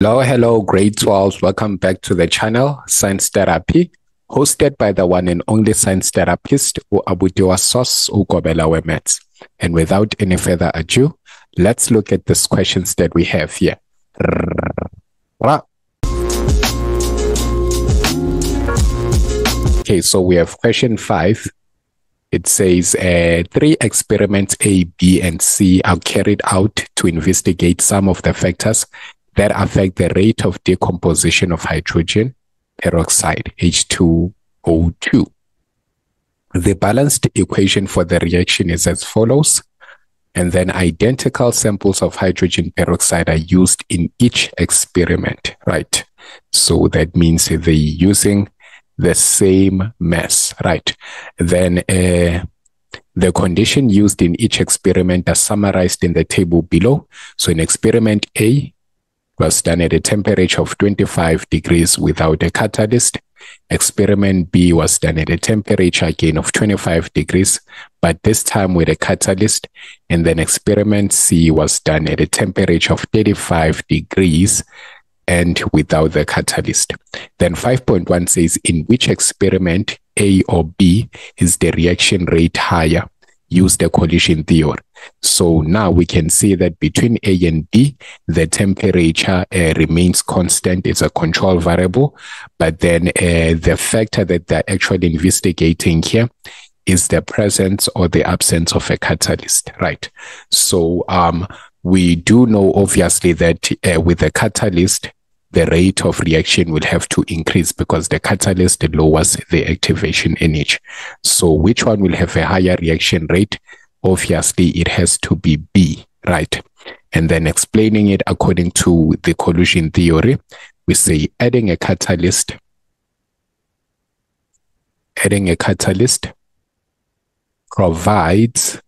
Hello, hello, grade 12. Welcome back to the channel, Science Therapy, hosted by the one and only science therapist, Uabutiwa Sos Ugobela Wemets. And without any further ado, let's look at these questions that we have here. Okay, so we have question five. It says uh, three experiments A, B, and C are carried out to investigate some of the factors that affect the rate of decomposition of hydrogen peroxide, H2O2. The balanced equation for the reaction is as follows. And then identical samples of hydrogen peroxide are used in each experiment, right? So that means they're using the same mass, right? Then uh, the condition used in each experiment are summarized in the table below. So in experiment A, was done at a temperature of 25 degrees without a catalyst. Experiment B was done at a temperature again of 25 degrees, but this time with a catalyst. And then experiment C was done at a temperature of 35 degrees and without the catalyst. Then 5.1 says in which experiment A or B is the reaction rate higher? Use the collision theory. So now we can see that between A and B, the temperature uh, remains constant. It's a control variable. But then uh, the factor that they're actually investigating here is the presence or the absence of a catalyst, right? So um, we do know obviously that uh, with a catalyst, the rate of reaction will have to increase because the catalyst lowers the activation energy. So which one will have a higher reaction rate? Obviously, it has to be B, right? And then explaining it according to the collision theory, we say adding a catalyst, adding a catalyst provides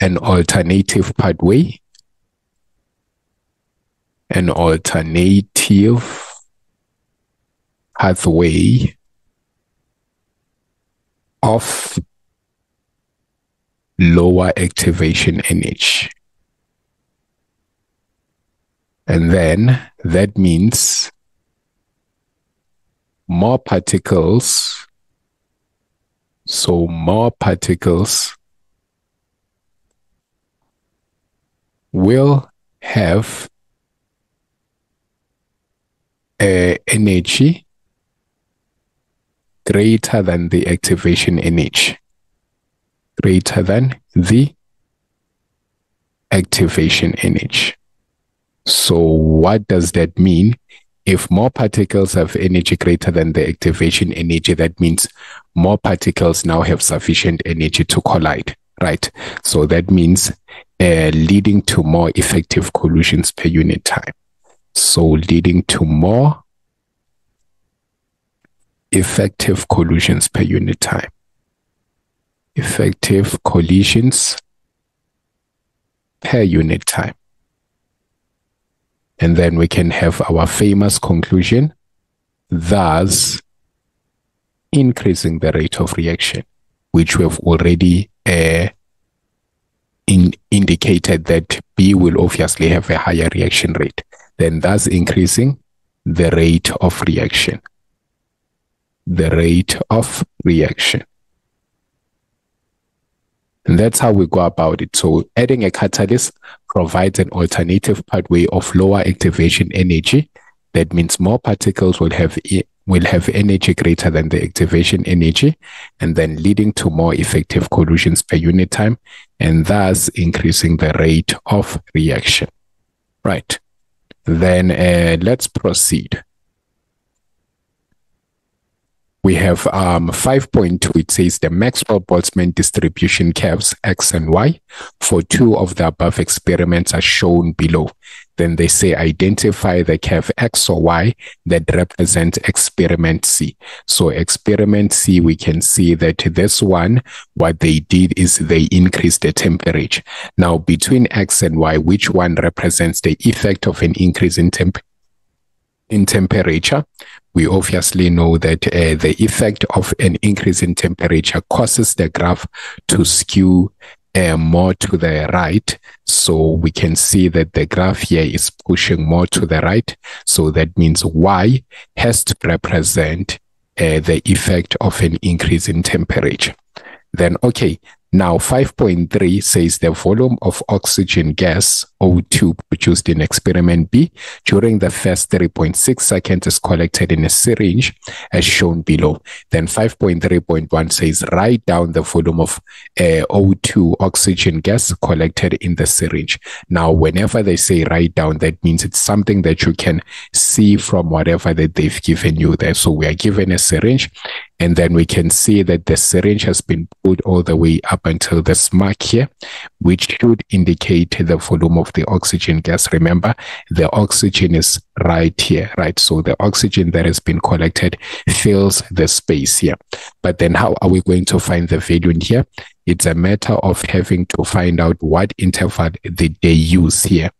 an alternative pathway an alternative pathway of lower activation energy. And then that means more particles, so more particles will have uh, energy greater than the activation energy. Greater than the activation energy. So what does that mean? If more particles have energy greater than the activation energy, that means more particles now have sufficient energy to collide, right? So that means uh, leading to more effective collisions per unit time so leading to more effective collisions per unit time. Effective collisions per unit time. And then we can have our famous conclusion, thus increasing the rate of reaction, which we have already uh, in, indicated that B will obviously have a higher reaction rate then thus increasing the rate of reaction. The rate of reaction. And that's how we go about it. So adding a catalyst provides an alternative pathway of lower activation energy. That means more particles will have will have energy greater than the activation energy and then leading to more effective collisions per unit time and thus increasing the rate of reaction. Right. Then uh, let's proceed. We have um, 5.2. It says the Maxwell-Boltzmann distribution curves X and Y for two of the above experiments are shown below. Then they say identify the curve X or Y that represent experiment C. So experiment C, we can see that this one, what they did is they increased the temperature. Now between X and Y, which one represents the effect of an increase in temp in temperature? We obviously know that uh, the effect of an increase in temperature causes the graph to skew uh, more to the right. So we can see that the graph here is pushing more to the right. So that means Y has to represent uh, the effect of an increase in temperature. Then, okay, now, 5.3 says the volume of oxygen gas O2 produced in experiment B during the first 3.6 seconds is collected in a syringe as shown below. Then 5.3.1 says write down the volume of uh, O2 oxygen gas collected in the syringe. Now, whenever they say write down, that means it's something that you can see from whatever that they've given you there. So we are given a syringe and then we can see that the syringe has been pulled all the way up until this mark here, which should indicate the volume of the oxygen gas. Remember, the oxygen is right here, right? So the oxygen that has been collected fills the space here. But then how are we going to find the value in here? It's a matter of having to find out what interval did they use here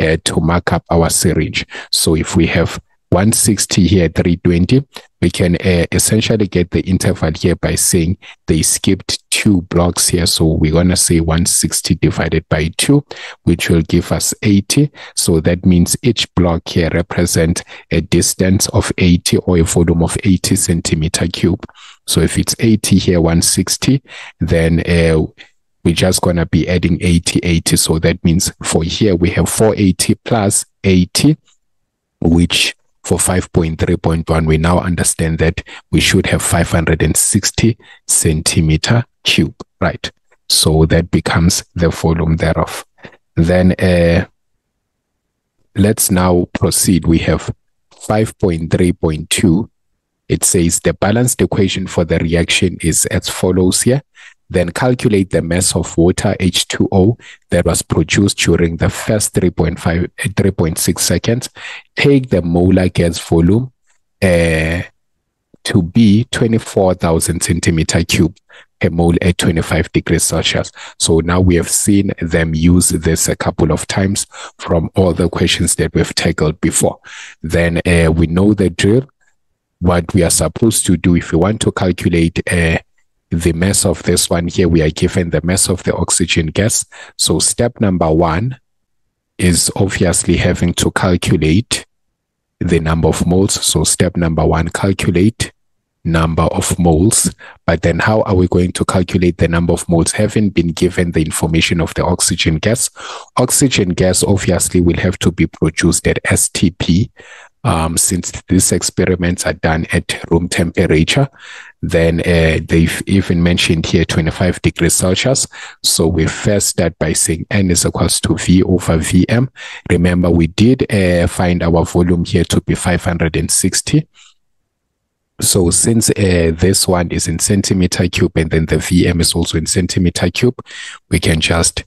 uh, to mark up our syringe. So if we have 160 here, 320, we can uh, essentially get the interval here by saying they skipped two blocks here. So we're going to say 160 divided by 2, which will give us 80. So that means each block here represents a distance of 80 or a volume of 80 centimeter cube. So if it's 80 here, 160, then uh, we're just going to be adding 80, 80. So that means for here, we have 480 plus 80, which for 5.3.1, we now understand that we should have 560 centimeter cube, right? So that becomes the volume thereof. Then uh, let's now proceed. We have 5.3.2. It says the balanced equation for the reaction is as follows here. Then calculate the mass of water H2O that was produced during the first 3.5, 3.6 seconds. Take the molar gas volume uh, to be 24,000 centimeter cube per mole at 25 degrees Celsius. So now we have seen them use this a couple of times from all the questions that we've tackled before. Then uh, we know the drill. What we are supposed to do if we want to calculate uh, the mass of this one here, we are given the mass of the oxygen gas. So step number one is obviously having to calculate the number of moles. So step number one, calculate number of moles. But then how are we going to calculate the number of moles? Having been given the information of the oxygen gas, oxygen gas obviously will have to be produced at STP um, since these experiments are done at room temperature. Then uh, they've even mentioned here 25 degrees Celsius. So we first start by saying N is equals to V over Vm. Remember, we did uh, find our volume here to be 560. So since uh, this one is in centimeter cube and then the VM is also in centimeter cube, we can just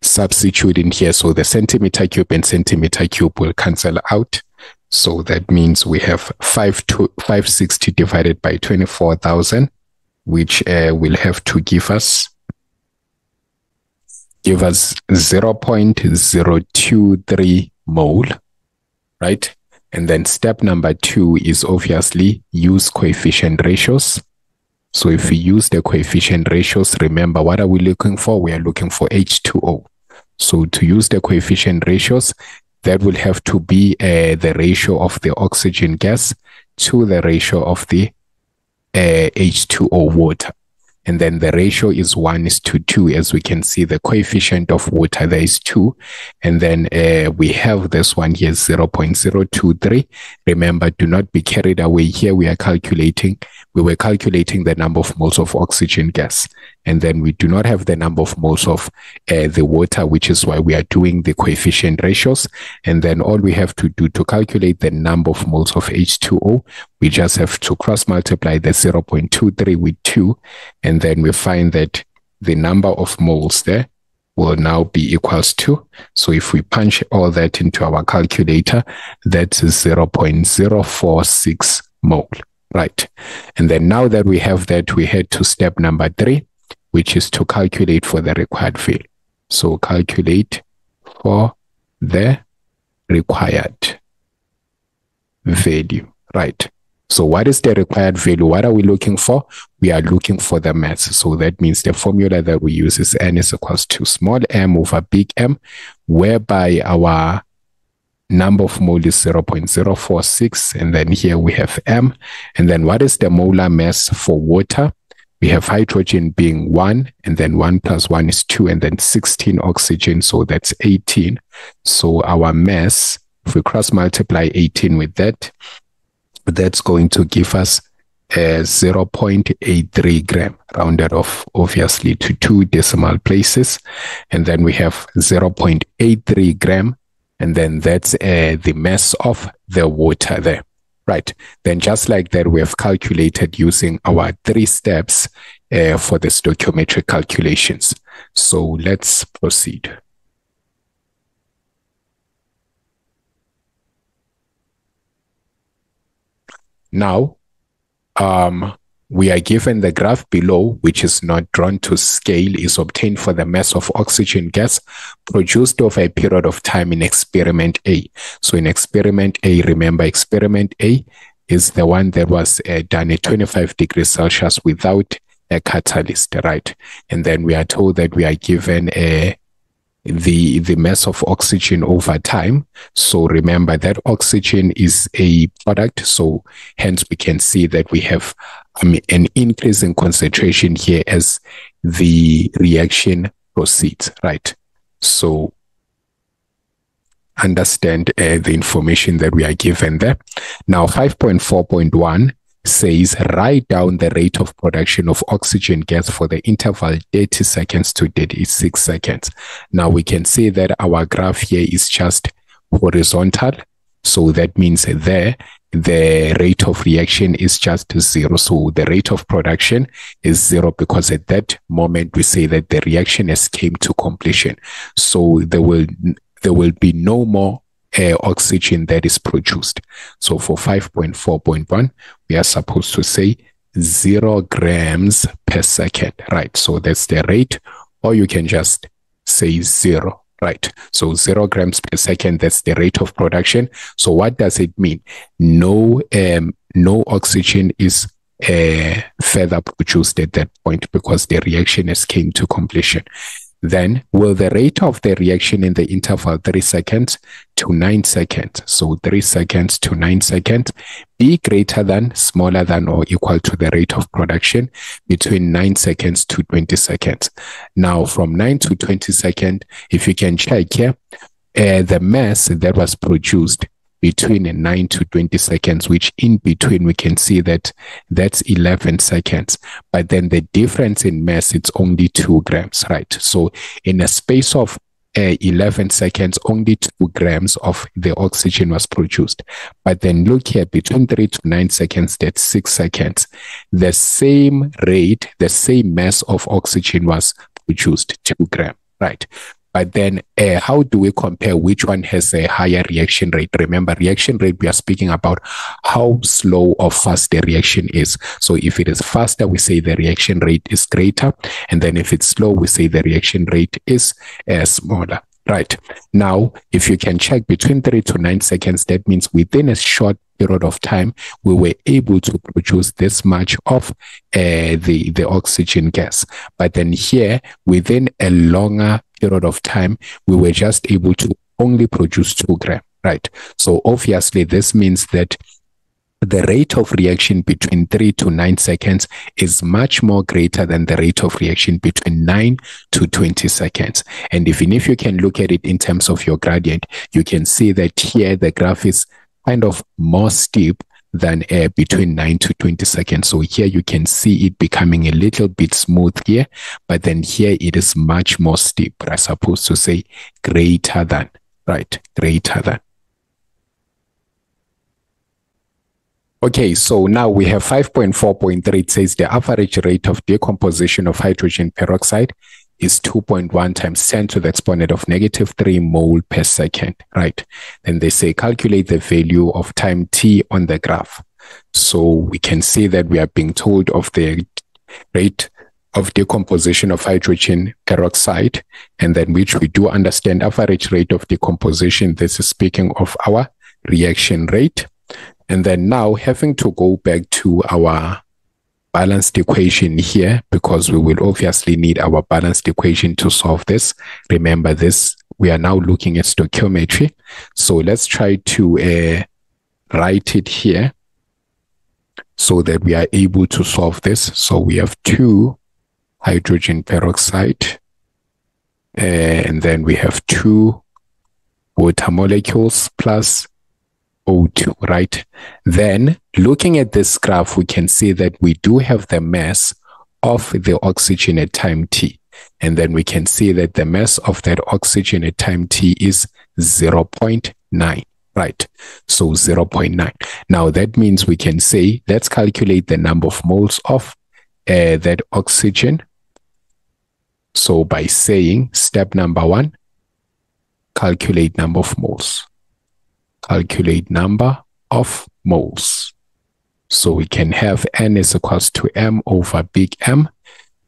substitute in here. So the centimeter cube and centimeter cube will cancel out. So that means we have 5 to 560 divided by 24,000, which uh, will have to give us give us 0.023 mole, right? And then step number two is obviously use coefficient ratios. So if we use the coefficient ratios, remember what are we looking for? We are looking for H2O. So to use the coefficient ratios, that will have to be uh, the ratio of the oxygen gas to the ratio of the uh, H2O water. And then the ratio is 1 is to 2. As we can see, the coefficient of water there is 2. And then uh, we have this one here, 0 0.023. Remember, do not be carried away. Here we are calculating, we were calculating the number of moles of oxygen gas and then we do not have the number of moles of uh, the water, which is why we are doing the coefficient ratios. And then all we have to do to calculate the number of moles of H2O, we just have to cross multiply the 0.23 with 2, and then we find that the number of moles there will now be equals to. So if we punch all that into our calculator, that's 0.046 mole, right? And then now that we have that, we head to step number three which is to calculate for the required field. So calculate for the required value, right? So what is the required value? What are we looking for? We are looking for the mass. So that means the formula that we use is n is equals to small m over big M, whereby our number of mole is 0.046. And then here we have M. And then what is the molar mass for water? We have hydrogen being 1, and then 1 plus 1 is 2, and then 16 oxygen, so that's 18. So our mass, if we cross multiply 18 with that, that's going to give us uh, a 0.83 gram rounded off obviously to two decimal places and then we have 0.83 gram and then that's uh, the mass of the water there right? Then just like that we have calculated using our three steps uh, for the stoichiometric calculations. So let's proceed. Now, um, we are given the graph below, which is not drawn to scale, is obtained for the mass of oxygen gas produced over a period of time in experiment A. So in experiment A, remember experiment A is the one that was uh, done at 25 degrees Celsius without a catalyst, right? And then we are told that we are given a the the mass of oxygen over time so remember that oxygen is a product so hence we can see that we have um, an increase in concentration here as the reaction proceeds right so understand uh, the information that we are given there now 5.4.1 says write down the rate of production of oxygen gas for the interval 30 seconds to 36 seconds. Now we can see that our graph here is just horizontal. So that means there the rate of reaction is just zero. So the rate of production is zero because at that moment we say that the reaction has came to completion. So there will there will be no more uh, oxygen that is produced. So for 5.4.1, we are supposed to say zero grams per second, right? So that's the rate, or you can just say zero, right? So zero grams per second, that's the rate of production. So what does it mean? No, um, no oxygen is uh, further produced at that point because the reaction has came to completion. Then will the rate of the reaction in the interval 3 seconds to 9 seconds, so 3 seconds to 9 seconds, be greater than, smaller than, or equal to the rate of production between 9 seconds to 20 seconds. Now, from 9 to 20 seconds, if you can check here, uh, the mass that was produced between 9 to 20 seconds, which in between we can see that that's 11 seconds. But then the difference in mass, it's only 2 grams, right? So in a space of uh, 11 seconds, only 2 grams of the oxygen was produced. But then look here, between 3 to 9 seconds, that's 6 seconds. The same rate, the same mass of oxygen was produced, 2 grams, right? But then, uh, how do we compare which one has a higher reaction rate? Remember, reaction rate, we are speaking about how slow or fast the reaction is. So if it is faster, we say the reaction rate is greater. And then if it's slow, we say the reaction rate is uh, smaller. Right. Now, if you can check between three to nine seconds, that means within a short period of time, we were able to produce this much of uh, the, the oxygen gas. But then here, within a longer period of time, we were just able to only produce two gram, right? So obviously this means that the rate of reaction between 3 to 9 seconds is much more greater than the rate of reaction between 9 to 20 seconds. And even if you can look at it in terms of your gradient, you can see that here the graph is kind of more steep than uh, between 9 to 20 seconds. So here you can see it becoming a little bit smooth here, but then here it is much more steep. I supposed to say greater than, right? Greater than. Okay, so now we have 5.4.3. It says the average rate of decomposition of hydrogen peroxide is 2.1 times 10 to the exponent of negative 3 mole per second, right? Then they say calculate the value of time t on the graph. So we can see that we are being told of the rate of decomposition of hydrogen peroxide, and then which we do understand average rate of decomposition. This is speaking of our reaction rate. And then now having to go back to our balanced equation here because we will obviously need our balanced equation to solve this. Remember this, we are now looking at stoichiometry. So let's try to uh, write it here so that we are able to solve this. So we have two hydrogen peroxide uh, and then we have two water molecules plus O2, right? Then looking at this graph, we can see that we do have the mass of the oxygen at time t. And then we can see that the mass of that oxygen at time t is 0.9, right? So 0.9. Now that means we can say, let's calculate the number of moles of uh, that oxygen. So by saying step number one, calculate number of moles calculate number of moles. So we can have n is equals to m over big M,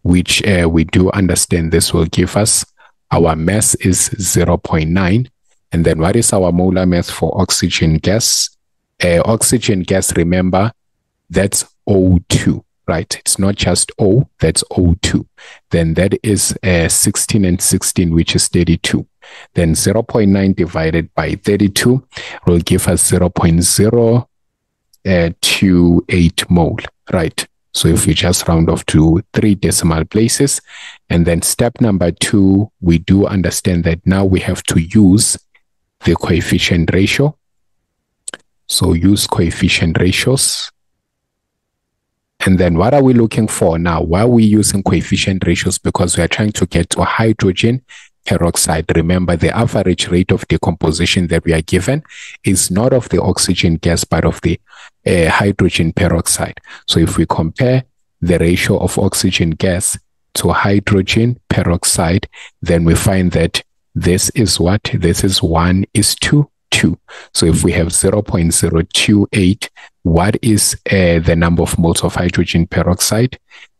which uh, we do understand this will give us our mass is 0.9. And then what is our molar mass for oxygen gas? Uh, oxygen gas, remember, that's O2 right? It's not just O, that's O2. Then that is uh, 16 and 16, which is 32. Then 0.9 divided by 32 will give us 0.028 uh, mole, right? So if we just round off to three decimal places, and then step number two, we do understand that now we have to use the coefficient ratio. So use coefficient ratios and then what are we looking for now? Why are we using coefficient ratios? Because we are trying to get to hydrogen peroxide. Remember, the average rate of decomposition that we are given is not of the oxygen gas, but of the uh, hydrogen peroxide. So if we compare the ratio of oxygen gas to hydrogen peroxide, then we find that this is what? This is 1 is 2 2. So if we have 0.028, what is uh, the number of moles of hydrogen peroxide?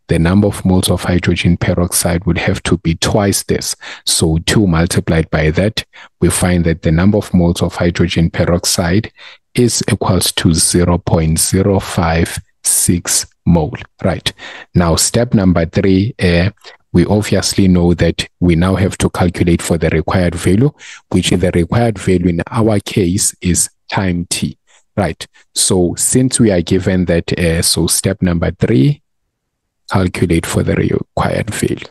The number of moles of hydrogen peroxide would have to be twice this. So 2 multiplied by that, we find that the number of moles of hydrogen peroxide is equals to 0.056 mole, right? Now, step number three, uh, we obviously know that we now have to calculate for the required value, which is the required value in our case is time t, right? So since we are given that, uh, so step number three, calculate for the required value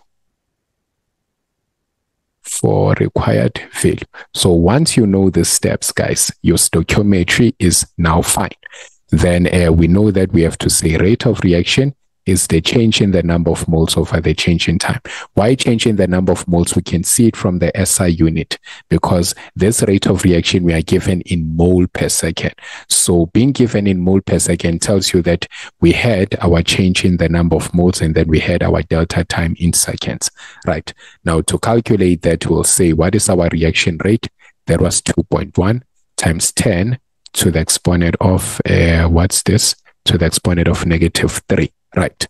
for required value. So once you know the steps, guys, your stoichiometry is now fine. Then uh, we know that we have to say rate of reaction is the change in the number of moles over the change in time. Why change in the number of moles? We can see it from the SI unit because this rate of reaction we are given in mole per second. So being given in mole per second tells you that we had our change in the number of moles and then we had our delta time in seconds, right? Now to calculate that, we'll say what is our reaction rate? That was 2.1 times 10 to the exponent of, uh, what's this? To the exponent of negative 3 right?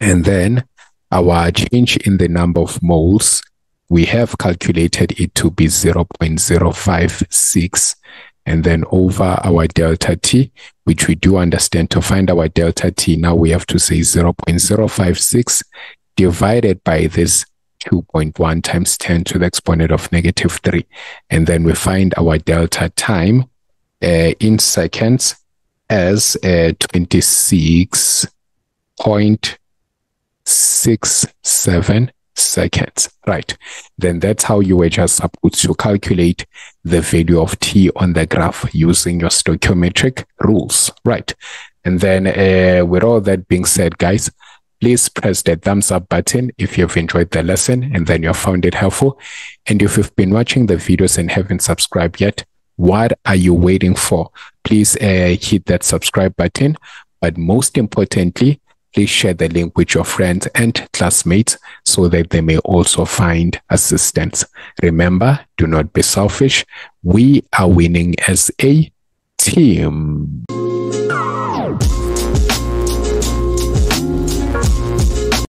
And then our change in the number of moles, we have calculated it to be 0.056 and then over our delta t, which we do understand to find our delta t, now we have to say 0.056 divided by this 2.1 times 10 to the exponent of negative 3. And then we find our delta time uh, in seconds as uh, 26 0.67 seconds, right? Then that's how you were just supposed to calculate the value of t on the graph using your stoichiometric rules, right? And then uh, with all that being said, guys, please press the thumbs up button if you've enjoyed the lesson and then you found it helpful. And if you've been watching the videos and haven't subscribed yet, what are you waiting for? Please uh, hit that subscribe button. But most importantly, please share the link with your friends and classmates so that they may also find assistance. Remember, do not be selfish. We are winning as a team.